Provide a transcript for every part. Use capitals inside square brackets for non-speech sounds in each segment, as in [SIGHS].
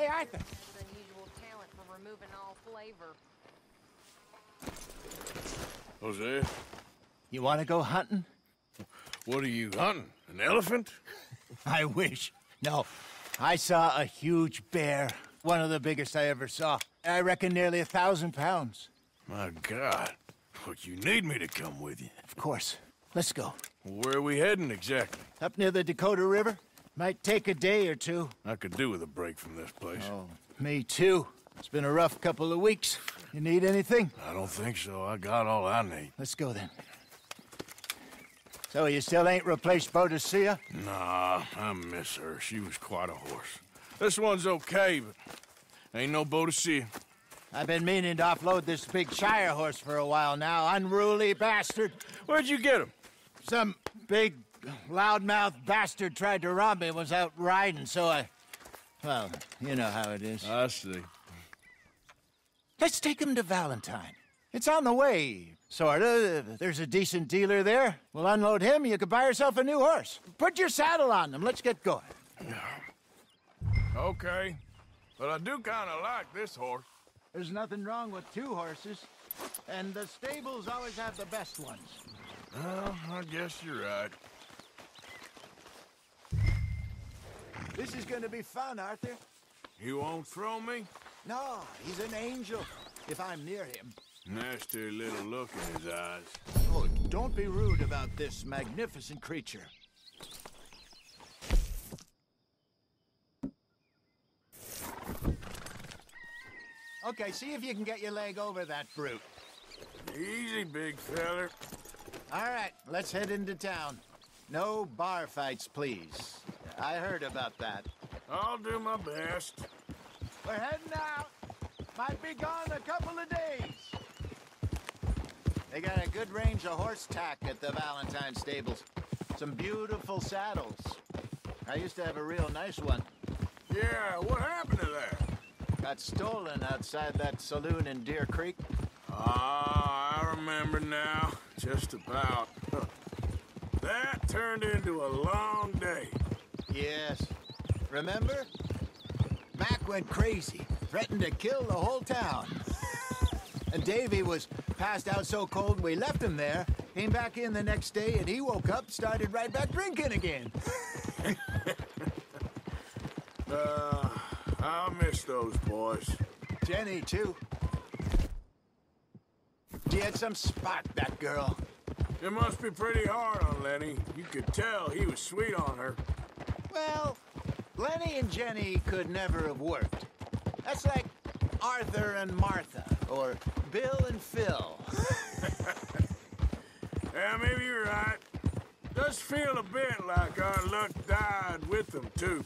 Hey, Arthur. Has unusual talent for removing all flavor. Hosea, You want to go hunting? what are you hunting? An elephant? [LAUGHS] I wish. No, I saw a huge bear. One of the biggest I ever saw. I reckon nearly a thousand pounds. My God. What, you need me to come with you? Of course. Let's go. Where are we heading exactly? Up near the Dakota River? Might take a day or two. I could do with a break from this place. Oh, me too. It's been a rough couple of weeks. You need anything? I don't think so. I got all I need. Let's go then. So you still ain't replaced Boadicea? Nah, I miss her. She was quite a horse. This one's okay, but ain't no Boadicea. I've been meaning to offload this big Shire horse for a while now. Unruly bastard. Where'd you get him? Some big, loudmouth bastard tried to rob me and was out riding, so I... Well, you know how it is. I see. Let's take him to Valentine. It's on the way, sorta. There's a decent dealer there. We'll unload him, you could buy yourself a new horse. Put your saddle on him, let's get going. Okay. But I do kind of like this horse. There's nothing wrong with two horses, and the stables always have the best ones. Well, I guess you're right. This is gonna be fun, Arthur. You won't throw me? No, he's an angel, if I'm near him. Nasty little look in his eyes. Oh, don't be rude about this magnificent creature. Okay, see if you can get your leg over that brute. Easy, big feller. All right, let's head into town. No bar fights, please. I heard about that. I'll do my best. We're heading out. Might be gone a couple of days. They got a good range of horse tack at the Valentine stables. Some beautiful saddles. I used to have a real nice one. Yeah, what happened to that? Got stolen outside that saloon in Deer Creek. Ah, I remember now. Just about. [LAUGHS] That turned into a long day. Yes. Remember? Mac went crazy, threatened to kill the whole town. and Davy was passed out so cold we left him there, came back in the next day, and he woke up, started right back drinking again. [LAUGHS] Uh, I'll miss those boys. Jenny, too. She had some spot, that girl. It must be pretty hard on Lenny. You could tell he was sweet on her. Well, Lenny and Jenny could never have worked. That's like Arthur and Martha, or Bill and Phil. [LAUGHS] Yeah, maybe you're right. Does feel a bit like our luck died with them, too.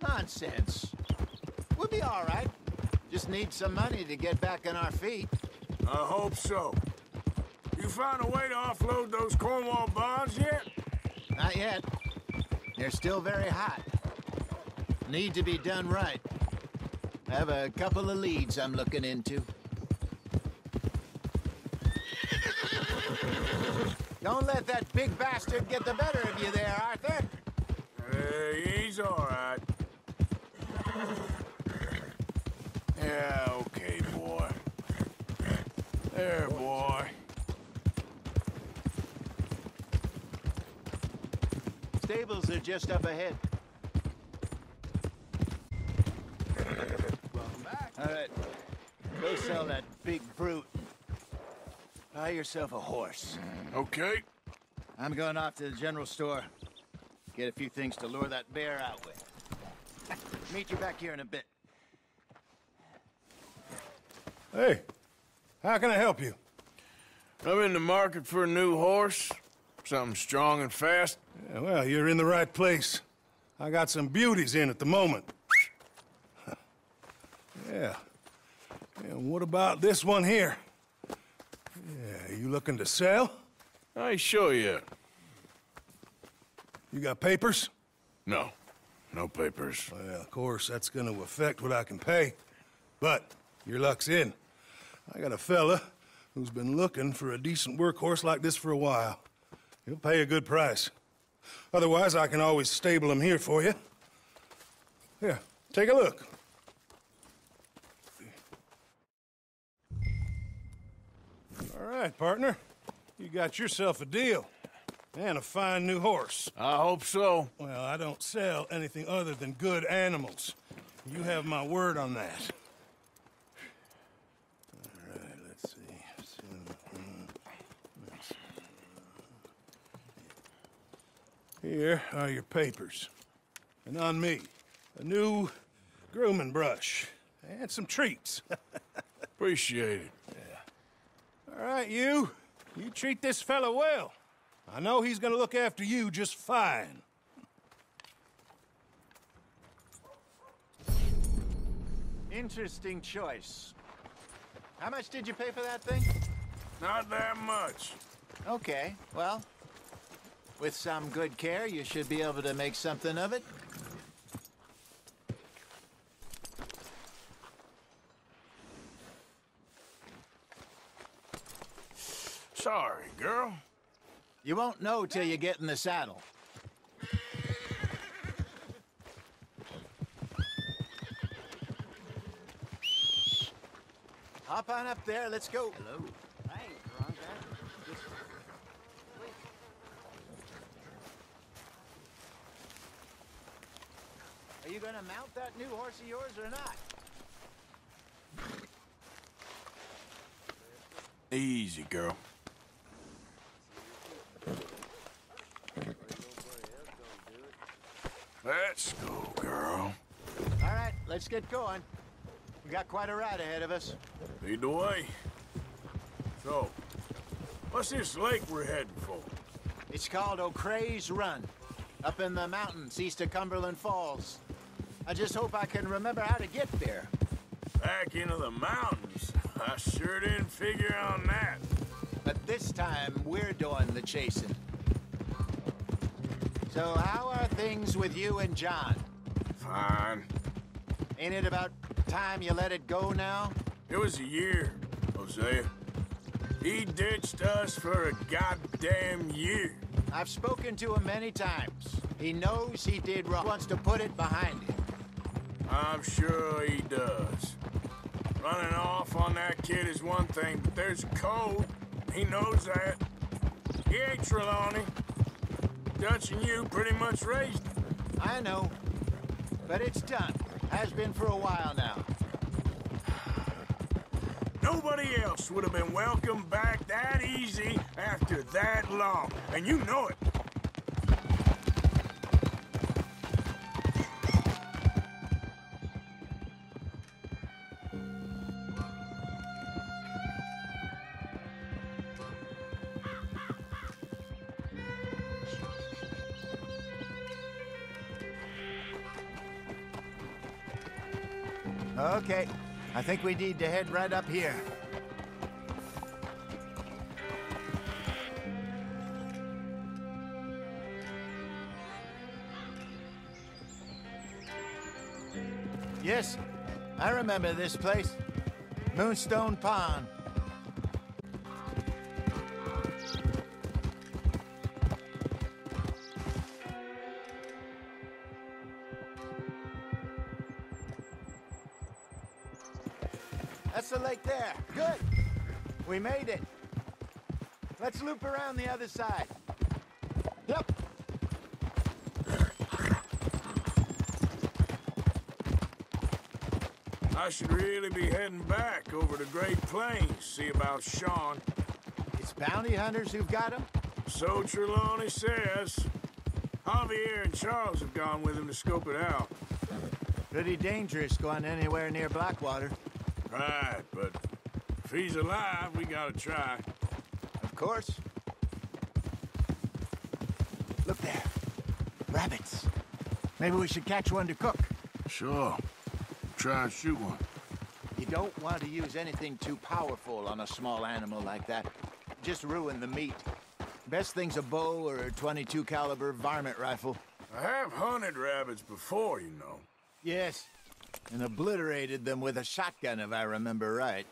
Nonsense. We'll be all right. Just need some money to get back on our feet. I hope so. You found a way to offload those Cornwall bonds yet? Not yet. They're still very hot. Need to be done right. Have a couple of leads I'm looking into. Don't let that big bastard get the better of you there, Arthur. Hey, he's all right. Yeah, okay, boy. There, boy. Stables are just up ahead. Welcome back. All right. Go sell that big brute. Buy yourself a horse. Okay. I'm going off to the general store. Get a few things to lure that bear out with. Meet you back here in a bit. Hey, how can I help you? I'm in the market for a new horse. Something strong and fast. Yeah, well, you're in the right place. I got some beauties in at the moment. [LAUGHS] yeah. And what about this one here? Yeah, you looking to sell? I sure yet. You got papers? No. No papers. Well, of course, that's gonna affect what I can pay. But your luck's in. I got a fella who's been looking for a decent workhorse like this for a while. You'll pay a good price. Otherwise, I can always stable them here for you. Here, take a look. All right, partner. You got yourself a deal. And a fine new horse. I hope so. Well, I don't sell anything other than good animals. You have my word on that. Here are your papers. And on me, a new grooming brush and some treats. [LAUGHS] Appreciate it. Yeah. All right, you. You treat this fella well. I know he's gonna look after you just fine. Interesting choice. How much did you pay for that thing? Not that much. Okay, well, with some good care, you should be able to make something of it. Sorry, girl. You won't know till you get in the saddle. Hop on up there, let's go. Hello. I ain't drunk. I just Are you gonna mount that new horse of yours or not? Easy, girl. Let's go, girl. All right, let's get going. We got quite a ride ahead of us. Lead the way. So, what's this lake we're heading for? It's called O'Creagh's Run, up in the mountains east of Cumberland Falls. I just hope I can remember how to get there. Back into the mountains. I sure didn't figure on that. But this time, we're doing the chasing. So how are things with you and John? Fine. Ain't it about time you let it go now? It was a year, Hosea. He ditched us for a goddamn year. I've spoken to him many times. He knows he did wrong. Wants to put it behind him. I'm sure he does. Running off on that kid is one thing, but there's a code. He knows that. He ain't Trelawney. Dutch and you pretty much raised him. I know. But it's done. Has been for a while now. Nobody else would have been welcomed back that easy after that long, and you know it. Okay. I think we need to head right up here. Yes, I remember this place. Moonstone Pond. We made it. Let's loop around the other side. Yep. I should really be heading back over to Great Plains, see about Sean. It's bounty hunters who've got him. So Trelawney says. Javier and Charles have gone with him to scope it out. Pretty dangerous going anywhere near Blackwater. Right, but if he's alive, we gotta try. Of course. Look there. Rabbits. Maybe we should catch one to cook. Sure. Try and shoot one. You don't want to use anything too powerful on a small animal like that. Just ruin the meat. Best thing's a bow or a 22 caliber varmint rifle. I have hunted rabbits before, you know. Yes. And obliterated them with a shotgun, if I remember right.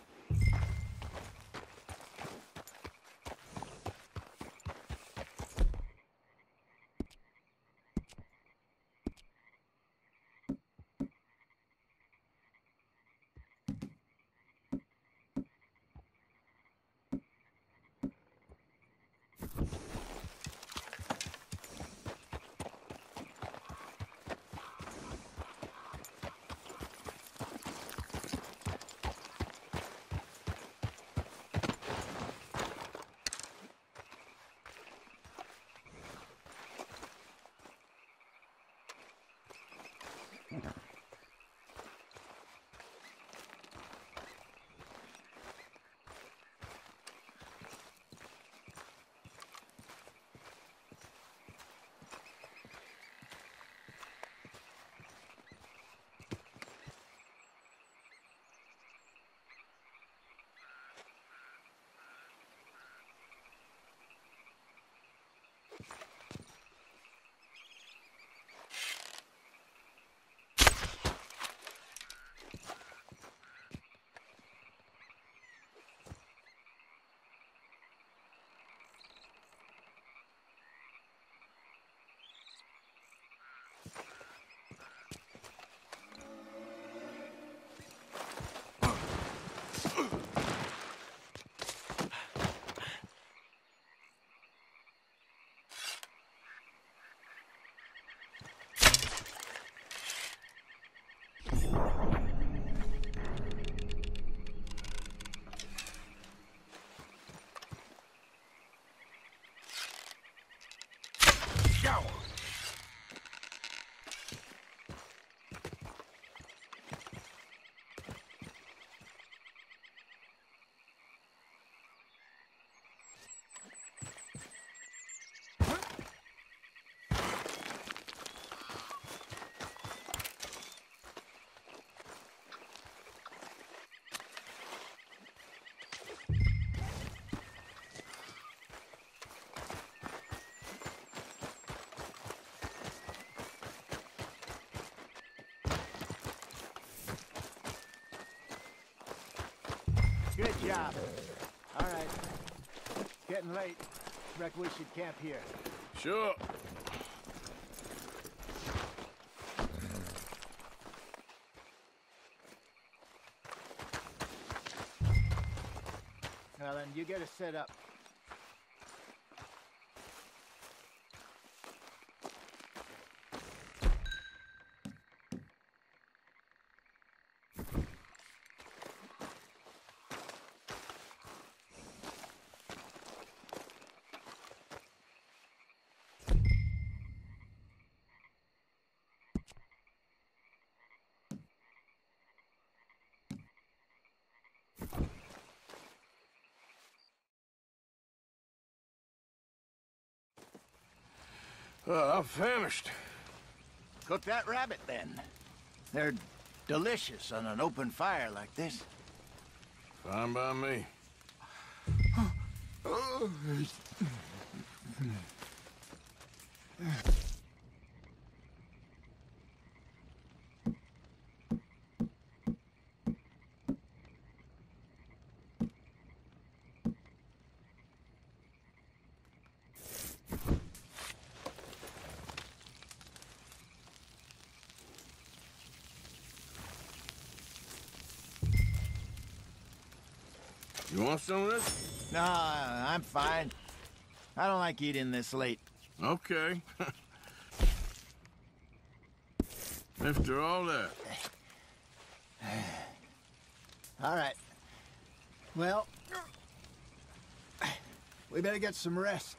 Job. All right. Getting late. Reckon we should camp here. Sure. Now then, you get us set up. Uh, I'm famished. Cook that rabbit then. They're delicious on an open fire like this. Fine by me. You want some of this? No, I'm fine. I don't like eating this late. Okay. [LAUGHS] After all that, [SIGHS] All right. Well, we better get some rest.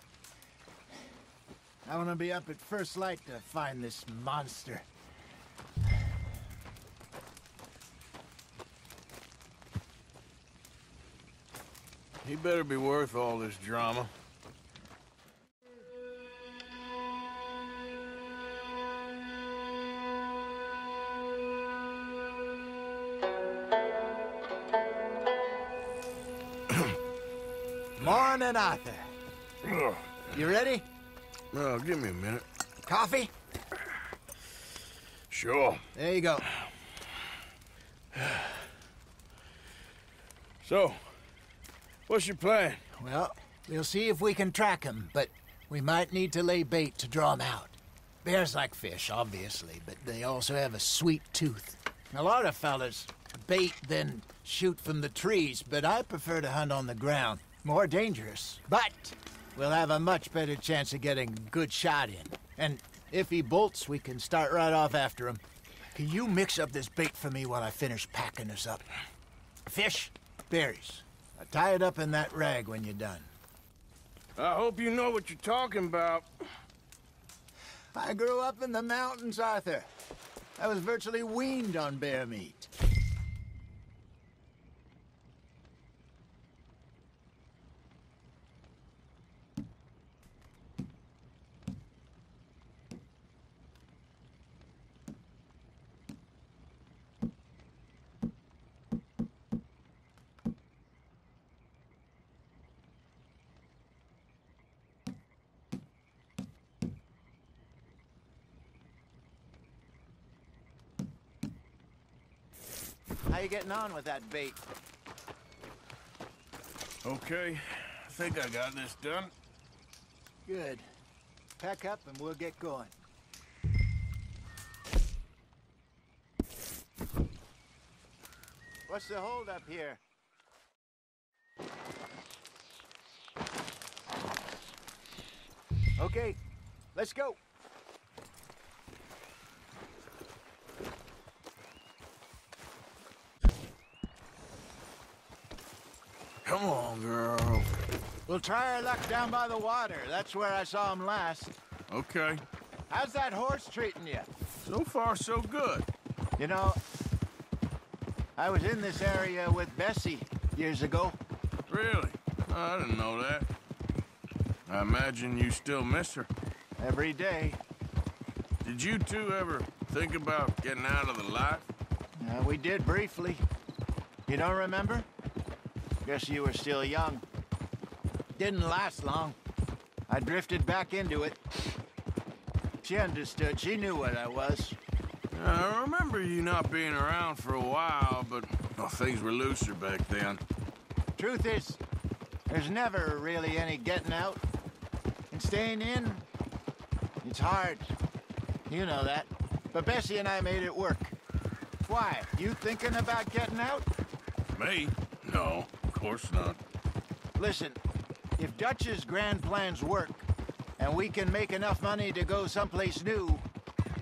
I want to be up at first light to find this monster. He better be worth all this drama. [CLEARS THROAT] Morning, Arthur. Ugh. You ready? Well, give me a minute. Coffee? Sure. There you go. So, what's your plan? Well, we'll see if we can track him, but we might need to lay bait to draw him out. Bears like fish, obviously, but they also have a sweet tooth. A lot of fellas bait, then shoot from the trees, but I prefer to hunt on the ground. More dangerous. But we'll have a much better chance of getting a good shot in. And if he bolts, we can start right off after him. Can you mix up this bait for me while I finish packing this up? Fish, berries. Tie it up in that rag when you're done. I hope you know what you're talking about. I grew up in the mountains, Arthur. I was virtually weaned on bear meat. You getting on with that bait? Okay, I think I got this done. Good. Pack up and we'll get going. What's the hold up here? Okay, let's go. Come on, girl. We'll try our luck down by the water. That's where I saw him last. Okay. How's that horse treating you? So far, so good. You know, I was in this area with Bessie years ago. Really? I didn't know that. I imagine you still miss her. Every day. Did you two ever think about getting out of the life? Uh, we did briefly. You don't remember? Guess you were still young. Didn't last long. I drifted back into it. She understood. She knew what I was. I remember you not being around for a while, but well, things were looser back then. Truth is, there's never really any getting out. And staying in, it's hard. You know that. But Bessie and I made it work. Why? You thinking about getting out? Me? No, of course not. Listen, if Dutch's grand plans work, and we can make enough money to go someplace new,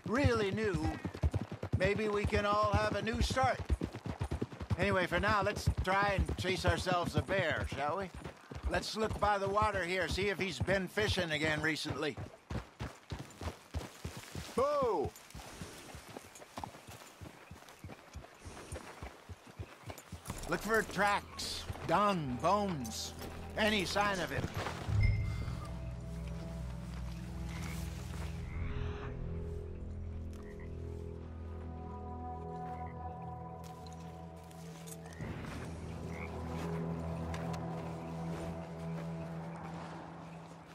really new, maybe we can all have a new start. Anyway, for now, let's try and chase ourselves a bear, shall we? Let's look by the water here, see if he's been fishing again recently. Boo! Look for tracks, dung, bones, any sign of him.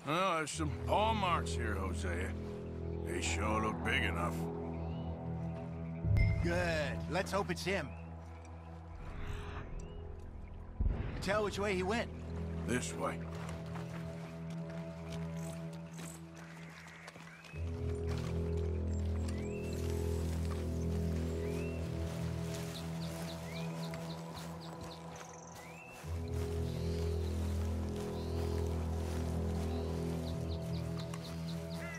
Well, there's some paw marks here, Hosea. They sure look big enough. Good. Let's hope it's him. Tell which way he went. This way.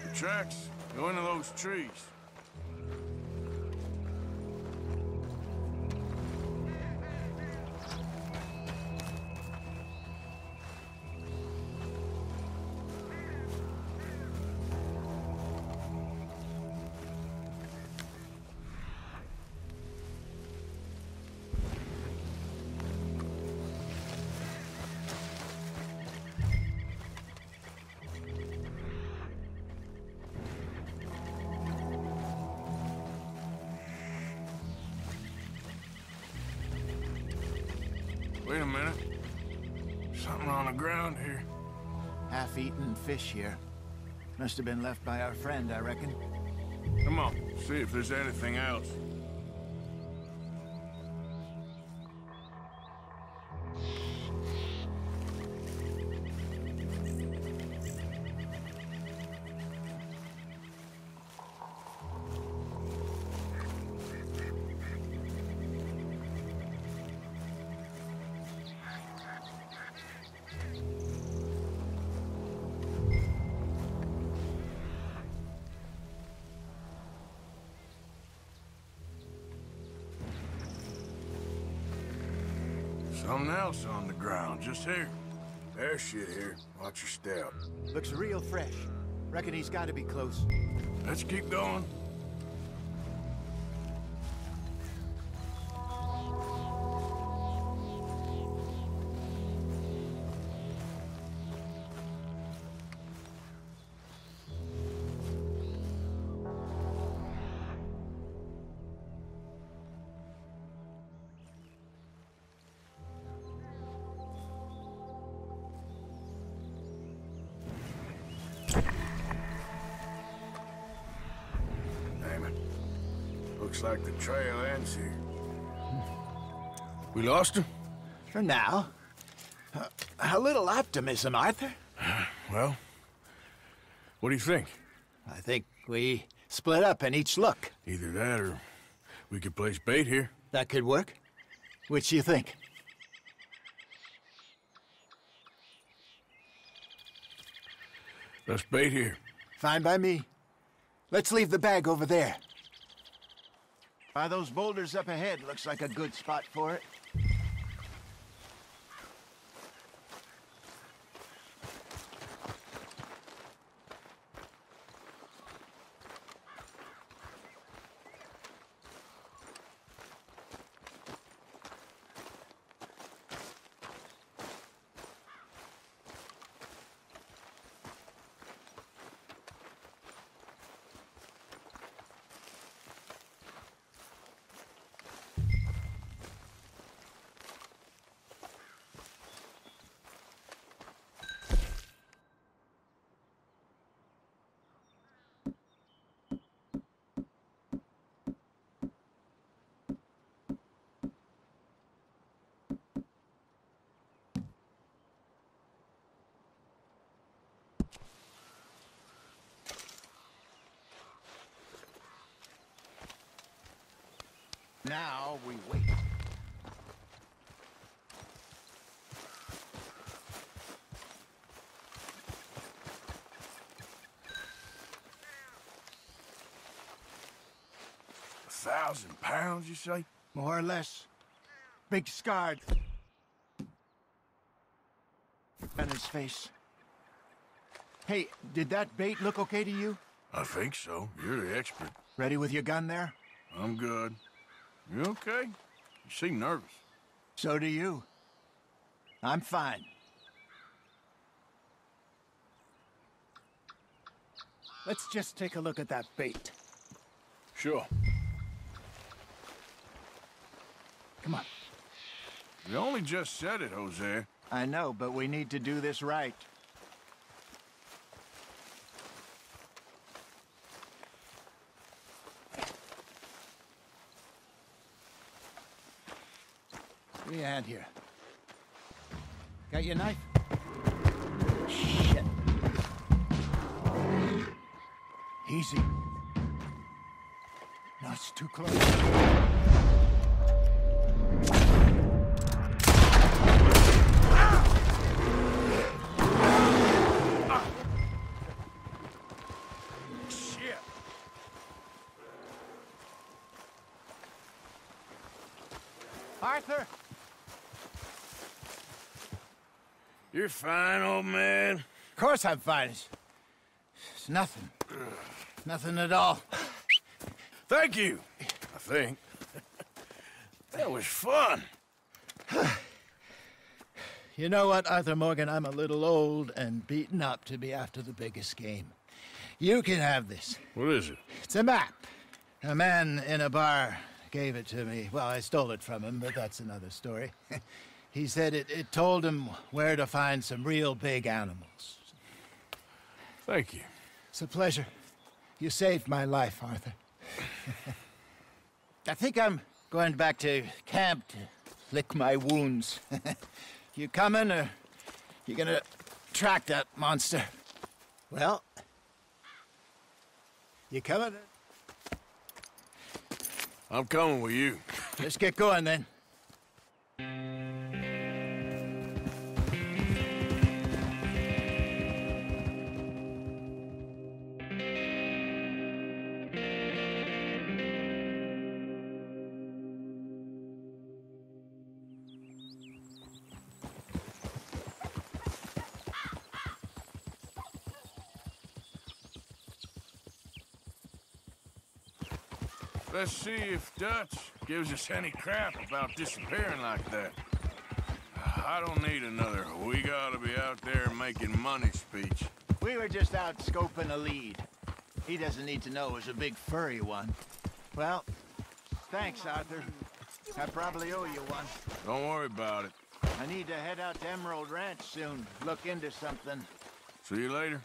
The tracks go into those trees. Wait a minute. Something on the ground here. Half-eaten fish here. Must have been left by our friend, I reckon. Come on, see if there's anything else. Something else on the ground, just here. There's shit here. Watch your step. Looks real fresh. Reckon he's got to be close. Let's keep going. Looks like the trail ends here. We lost him? For now. Uh, a little optimism, Arthur. [SIGHS] Well, what do you think? I think we split up and each look. Either that or we could place bait here. That could work. Which do you think? Let's bait here. Fine by me. Let's leave the bag over there. By those boulders up ahead looks like a good spot for it. Now we wait. A thousand pounds, you say? More or less. Big scarred. On his face. Hey, did that bait look okay to you? I think so. You're the expert. Ready with your gun there? I'm good. You okay? You seem nervous. So do you. I'm fine. Let's just take a look at that bait. Sure. Come on. You only just said it, Hosea. I know, but we need to do this right. Give me a hand here. Got your knife? Shit. Easy. No, it's too close. Arthur! You're fine, old man. Of course I'm fine. It's, it's nothing. Nothing at all. Thank you. I think. that was fun. You know what, Arthur Morgan? I'm a little old and beaten up to be after the biggest game. You can have this. What is it? It's a map. A man in a bar gave it to me. Well, I stole it from him, but that's another story. [LAUGHS] he said it, it told him where to find some real big animals. Thank you. It's a pleasure. You saved my life, Arthur. [LAUGHS] I think I'm going back to camp to lick my wounds. [LAUGHS] you coming, or you gonna track that monster? Well, you coming? I'm coming with you. Let's get going then. Let's see if Dutch gives us any crap about disappearing like that. I don't need another we gotta be out there making money speech. We were just out scoping a lead. He doesn't need to know it was a big furry one. Well, thanks, Arthur. I probably owe you one. Don't worry about it. I need to head out to Emerald Ranch soon. Look into something. See you later.